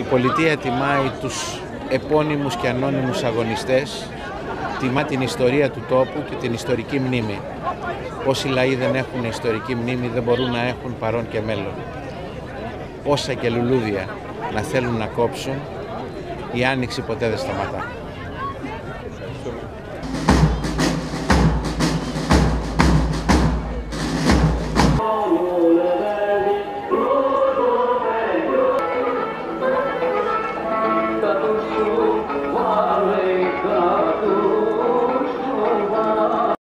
Η πολιτεία τιμάει τους επώνυμους και ανώνυμους αγωνιστές, τιμά την ιστορία του τόπου και την ιστορική μνήμη. Όσοι λαοί δεν έχουν ιστορική μνήμη δεν μπορούν να έχουν παρόν και μέλλον. Όσα και λουλούδια να θέλουν να κόψουν, η άνοιξη ποτέ δεν σταματά. Senhor.